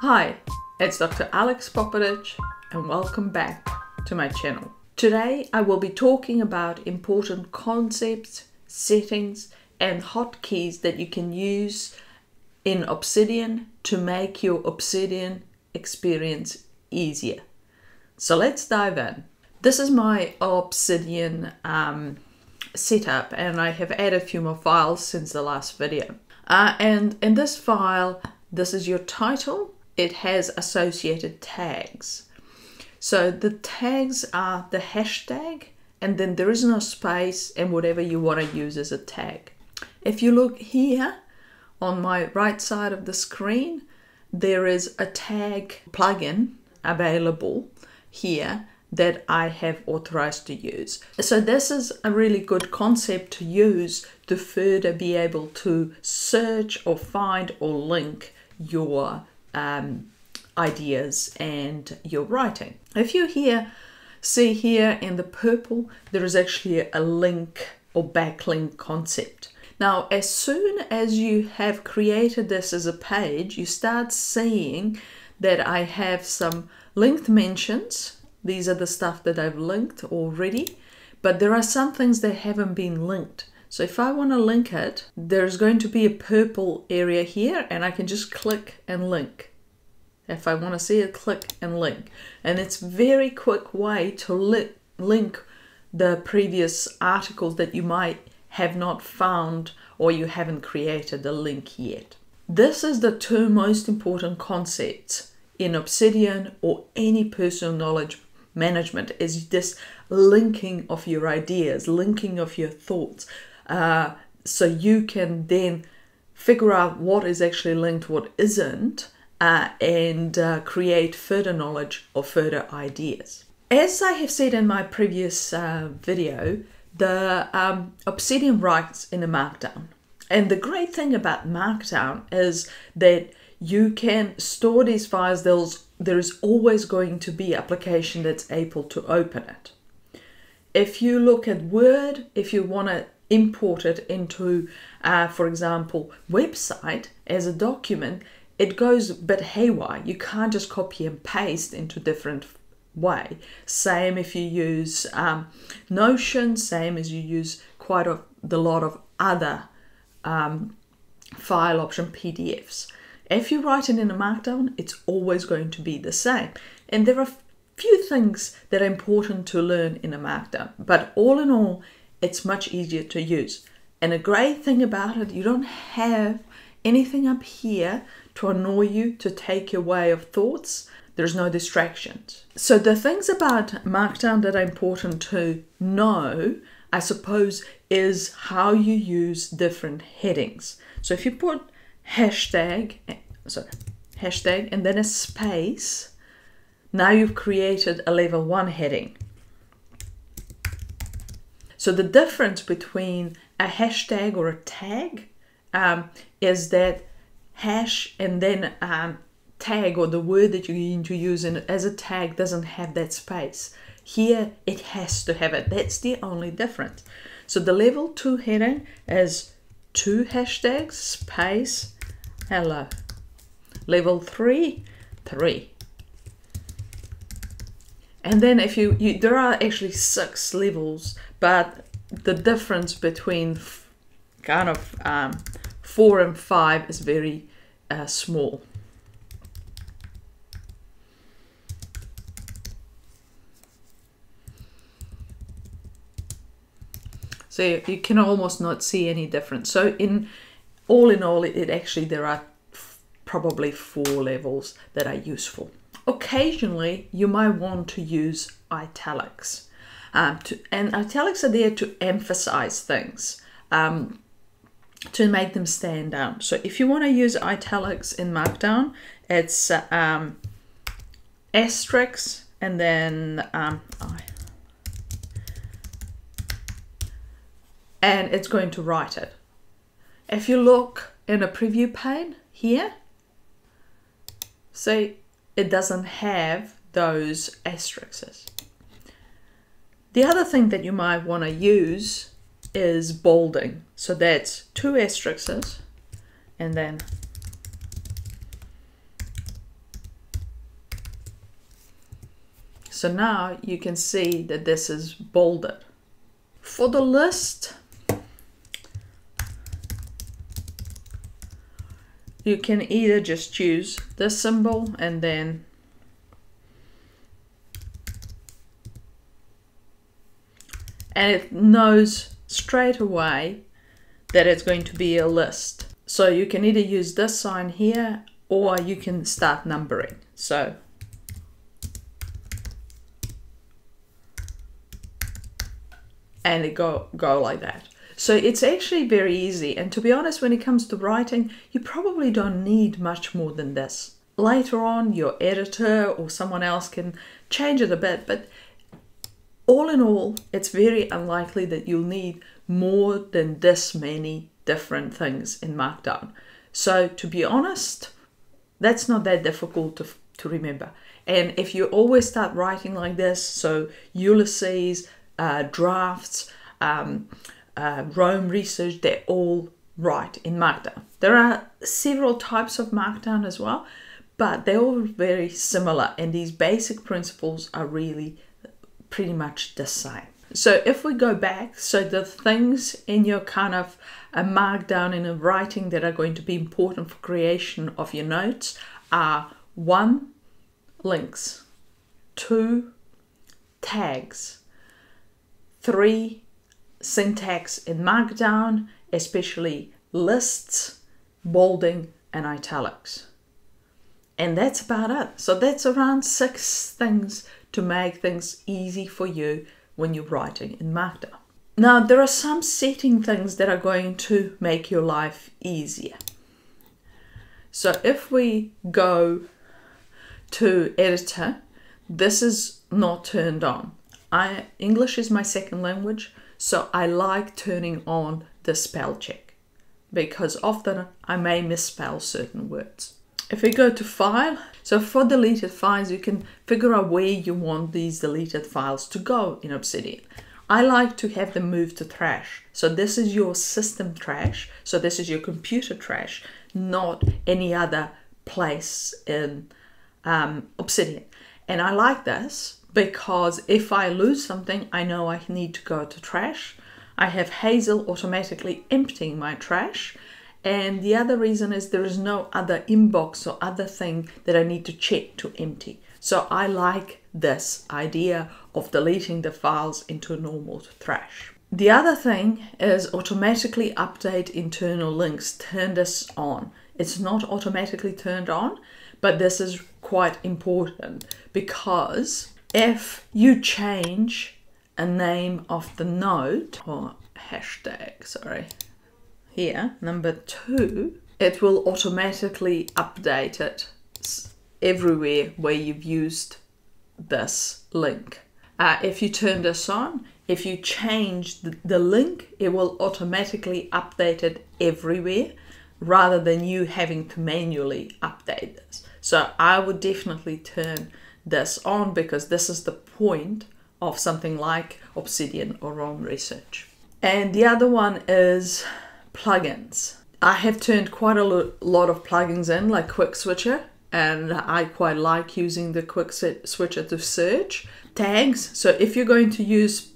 Hi, it's Dr. Alex Popadich and welcome back to my channel. Today I will be talking about important concepts, settings and hotkeys that you can use in Obsidian to make your Obsidian experience easier. So let's dive in. This is my Obsidian um, setup and I have added a few more files since the last video. Uh, and in this file, this is your title. It has associated tags. So the tags are the hashtag and then there is no space and whatever you want to use as a tag. If you look here on my right side of the screen, there is a tag plugin available here that I have authorized to use. So this is a really good concept to use to further be able to search or find or link your um, ideas and your writing. If you here see here in the purple, there is actually a link or backlink concept. Now, as soon as you have created this as a page, you start seeing that I have some linked mentions these are the stuff that I've linked already, but there are some things that haven't been linked. So if I want to link it, there's going to be a purple area here and I can just click and link. If I want to see it, click and link. And it's very quick way to li link the previous articles that you might have not found or you haven't created a link yet. This is the two most important concepts in Obsidian or any personal knowledge management is this linking of your ideas, linking of your thoughts, uh, so you can then figure out what is actually linked, what isn't, uh, and uh, create further knowledge or further ideas. As I have said in my previous uh, video, the um, Obsidian writes in a Markdown. And the great thing about Markdown is that you can store these files. There's, there is always going to be application that's able to open it. If you look at Word, if you want to import it into, uh, for example, website as a document, it goes a bit haywire. You can't just copy and paste into different way. Same if you use um, Notion, same as you use quite a the lot of other um, file option PDFs. If you write it in a markdown, it's always going to be the same. And there are few things that are important to learn in a markdown, but all in all, it's much easier to use. And a great thing about it, you don't have anything up here to annoy you, to take your way of thoughts. There's no distractions. So the things about Markdown that are important to know, I suppose, is how you use different headings. So if you put hashtag, sorry, hashtag, and then a space. Now you've created a level one heading. So the difference between a hashtag or a tag um, is that hash and then um, tag or the word that you're going to use in, as a tag doesn't have that space. Here it has to have it. That's the only difference. So the level 2 heading is two hashtags, space, hello. Level 3, 3. And then if you, you there are actually six levels, but the difference between kind of um, 4 and 5 is very uh, small. So you can almost not see any difference. So in all in all, it, it actually, there are probably four levels that are useful. Occasionally, you might want to use italics. Um, to, and italics are there to emphasize things, um, to make them stand out. So if you want to use italics in Markdown, it's uh, um, asterisk and then um, and it's going to write it. If you look in a preview pane here, see it doesn't have those asterisks. The other thing that you might want to use is bolding. So that's two asterisks and then So now you can see that this is bolded. For the list, you can either just choose this symbol and then and it knows straight away that it's going to be a list. So you can either use this sign here or you can start numbering. So and it go go like that. So it's actually very easy and to be honest when it comes to writing you probably don't need much more than this. Later on your editor or someone else can change it a bit but all in all, it's very unlikely that you'll need more than this many different things in Markdown. So, to be honest, that's not that difficult to, to remember. And if you always start writing like this, so Ulysses, uh, drafts, um, uh, Roam research, they're all right in Markdown. There are several types of Markdown as well, but they're all very similar, and these basic principles are really pretty much the same. So if we go back, so the things in your kind of a markdown in a writing that are going to be important for creation of your notes are one, links, two, tags, three, syntax in markdown, especially lists, bolding, and italics. And that's about it. So that's around six things to make things easy for you when you're writing in Markdown. Now, there are some setting things that are going to make your life easier. So if we go to editor, this is not turned on. I English is my second language, so I like turning on the spell check because often I may misspell certain words. If we go to file, so for deleted files, you can figure out where you want these deleted files to go in Obsidian. I like to have them move to trash. So this is your system trash. So this is your computer trash, not any other place in um, Obsidian. And I like this because if I lose something, I know I need to go to trash. I have Hazel automatically emptying my trash and the other reason is there is no other inbox or other thing that I need to check to empty. So I like this idea of deleting the files into a normal trash. The other thing is automatically update internal links. Turn this on. It's not automatically turned on, but this is quite important because if you change a name of the node or hashtag, sorry, here, number two, it will automatically update it everywhere where you've used this link. Uh, if you turn this on, if you change the, the link, it will automatically update it everywhere rather than you having to manually update this. So I would definitely turn this on because this is the point of something like Obsidian or Roam Research. And the other one is plugins. I have turned quite a lot of plugins in, like Quick Switcher, and I quite like using the Quick Switcher to search. Tags, so if you're going to use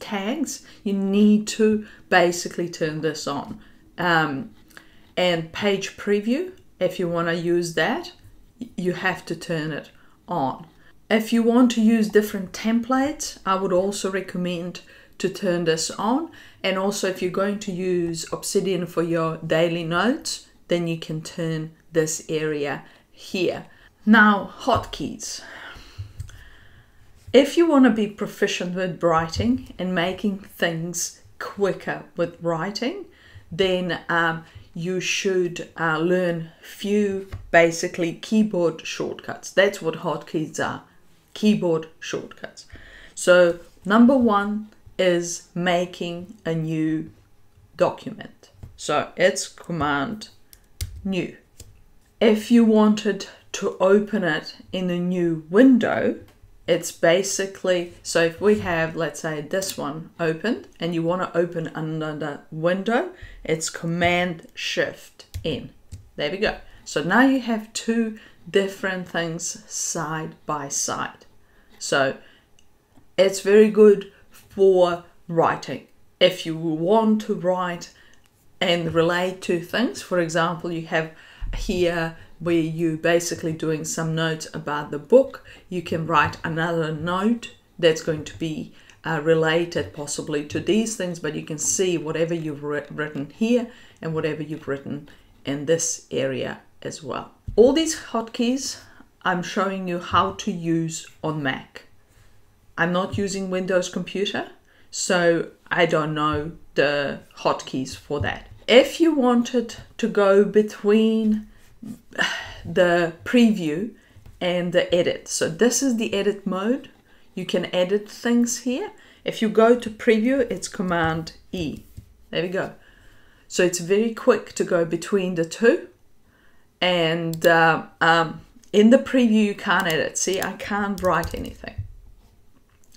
tags, you need to basically turn this on. Um, and page preview, if you want to use that, you have to turn it on. If you want to use different templates, I would also recommend to turn this on. And also if you're going to use Obsidian for your daily notes, then you can turn this area here. Now, hotkeys. If you want to be proficient with writing and making things quicker with writing, then um, you should uh, learn few basically keyboard shortcuts. That's what hotkeys are, keyboard shortcuts. So number one, is making a new document. So it's command new. If you wanted to open it in a new window, it's basically so if we have let's say this one opened and you want to open another window it's command shift in there we go so now you have two different things side by side So it's very good for writing. If you want to write and relate to things, for example, you have here where you're basically doing some notes about the book, you can write another note that's going to be uh, related possibly to these things, but you can see whatever you've written here and whatever you've written in this area as well. All these hotkeys I'm showing you how to use on Mac. I'm not using Windows computer, so I don't know the hotkeys for that. If you wanted to go between the preview and the edit, so this is the edit mode. You can edit things here. If you go to preview, it's Command E. There we go. So it's very quick to go between the two. And uh, um, in the preview, you can't edit. See, I can't write anything.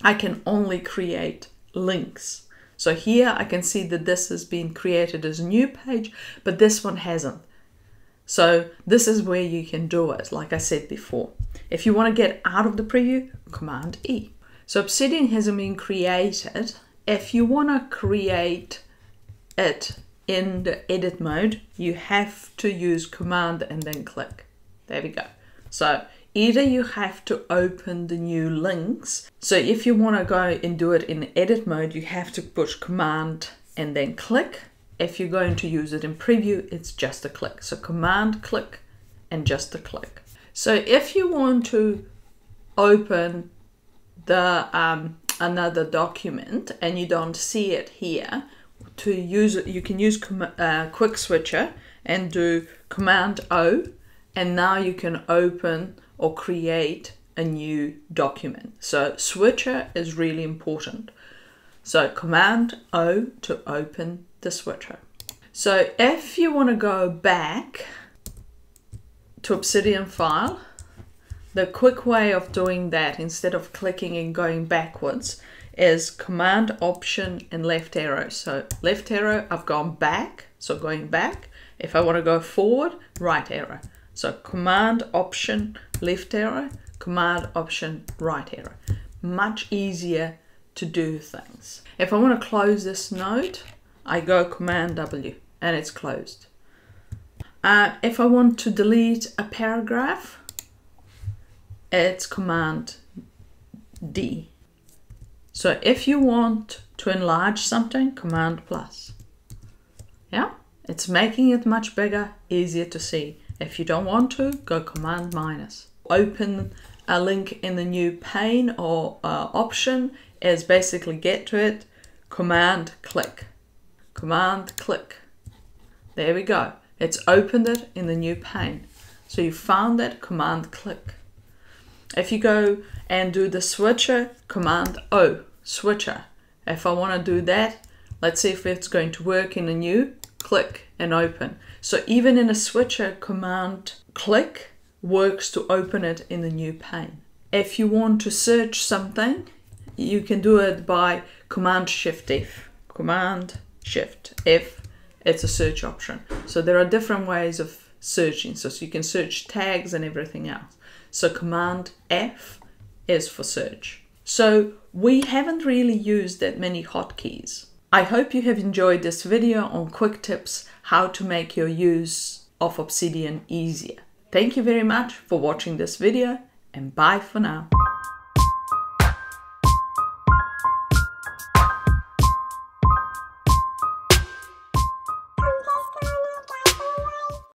I can only create links. So here I can see that this has been created as a new page, but this one hasn't. So this is where you can do it, like I said before. If you want to get out of the preview, Command E. So Obsidian hasn't been created. If you want to create it in the edit mode, you have to use Command and then click. There we go. So either you have to open the new links. So if you want to go and do it in edit mode, you have to push command and then click. If you're going to use it in preview, it's just a click. So command click and just a click. So if you want to open the um, another document and you don't see it here, to use it, you can use uh, quick switcher and do command O and now you can open or create a new document. So switcher is really important. So command O to open the switcher. So if you want to go back to Obsidian file, the quick way of doing that instead of clicking and going backwards is command option and left arrow. So left arrow, I've gone back, so going back. If I want to go forward, right arrow. So command option left arrow, command option right arrow. Much easier to do things. If I want to close this note, I go command W and it's closed. Uh, if I want to delete a paragraph, it's command D. So if you want to enlarge something, command plus. Yeah, it's making it much bigger, easier to see. If you don't want to, go Command minus. Open a link in the new pane or uh, option is basically get to it, Command click. Command click. There we go. It's opened it in the new pane. So you found it, Command click. If you go and do the switcher, Command O, switcher. If I want to do that, let's see if it's going to work in the new, click and open. So even in a switcher, command click works to open it in the new pane. If you want to search something, you can do it by command shift F. Command shift F, it's a search option. So there are different ways of searching. So, so you can search tags and everything else. So command F is for search. So we haven't really used that many hotkeys. I hope you have enjoyed this video on quick tips how to make your use of Obsidian easier. Thank you very much for watching this video and bye for now.